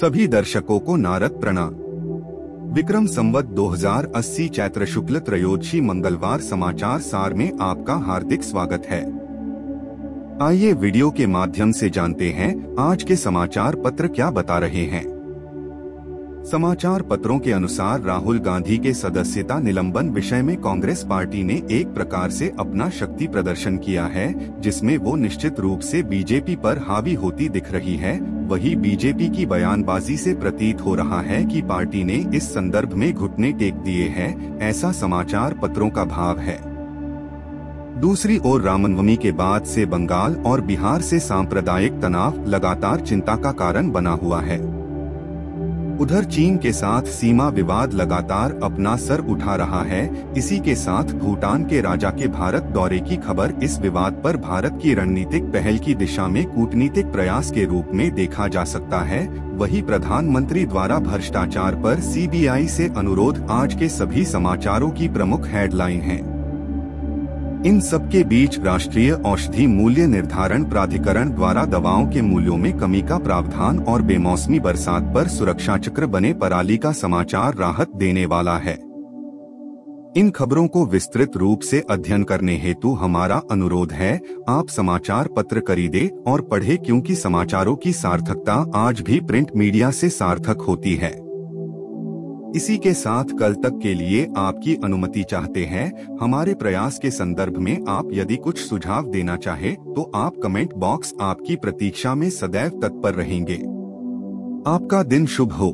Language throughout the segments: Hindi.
सभी दर्शकों को नारद प्रणाम। विक्रम संवत 2080 चैत्र शुक्ल त्रयोदशी मंगलवार समाचार सार में आपका हार्दिक स्वागत है। आइए वीडियो के माध्यम से जानते हैं आज के समाचार पत्र क्या बता रहे हैं। समाचार पत्रों के अनुसार राहुल गांधी के सदस्यता निलंबन विषय में कांग्रेस पार्टी ने एक प्रकार से अपना शक्ति प्रदर्शन किया है, जिसमें वो निश्चित रूप से बीजेपी पर हावी होती दिख रही है। वही बीजेपी की बयानबाजी से प्रतीत हो रहा है कि पार्टी ने इस संदर्भ में घुटने टेक दिए हैं, ऐसा समाचार पत्रों का भाव है। दूसरी ओर रामनवमी के बाद से बंगाल और बिहार से सांप्रदायिक तनाव लगातार चिंता का कारण बना हुआ है। उधर चीन के साथ सीमा विवाद लगातार अपना सर उठा रहा है, इसी के साथ भूटान के राजा के भारत दौरे की खबर इस विवाद पर भारत की रणनीतिक पहल की दिशा में कूटनीतिक प्रयास के रूप में देखा जा सकता है, वही प्रधानमंत्री द्वारा भ्रष्टाचार पर सीबीआई से अनुरोध, आज के सभी समाचारों की प्रमुख हेडलाइन है। इन सबके बीच राष्ट्रीय औषधि मूल्य निर्धारण प्राधिकरण द्वारा दवाओं के मूल्यों में कमी का प्रावधान और बेमौसमी बरसात पर सुरक्षा चक्र बने पराली का समाचार राहत देने वाला है। इन खबरों को विस्तृत रूप से अध्ययन करने हेतु हमारा अनुरोध है, आप समाचार पत्र खरीदे और पढ़े क्योंकि समाचारों की सार्थकता आज भी प्रिंट मीडिया से सार्थक होती है। इसी के साथ कल तक के लिए आपकी अनुमति चाहते हैं, हमारे प्रयास के संदर्भ में आप यदि कुछ सुझाव देना चाहे तो आप कमेंट बॉक्स आपकी प्रतीक्षा में सदैव तत्पर रहेंगे। आपका दिन शुभ हो।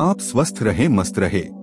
आप स्वस्थ रहे, मस्त रहे।